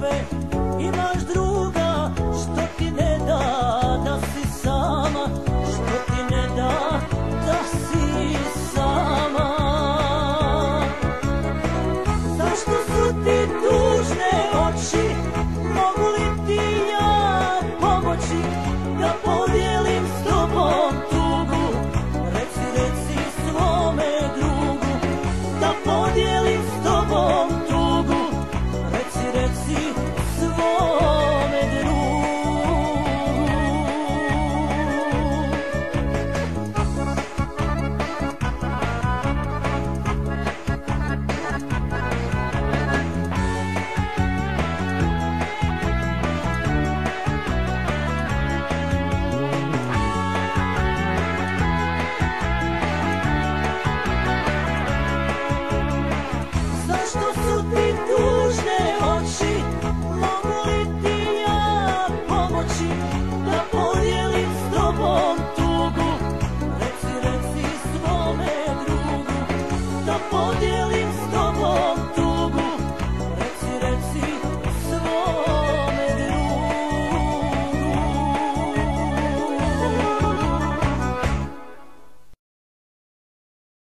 ljubavi imaš druga što ti ne da da si sama što ti ne da da si sama. Zašto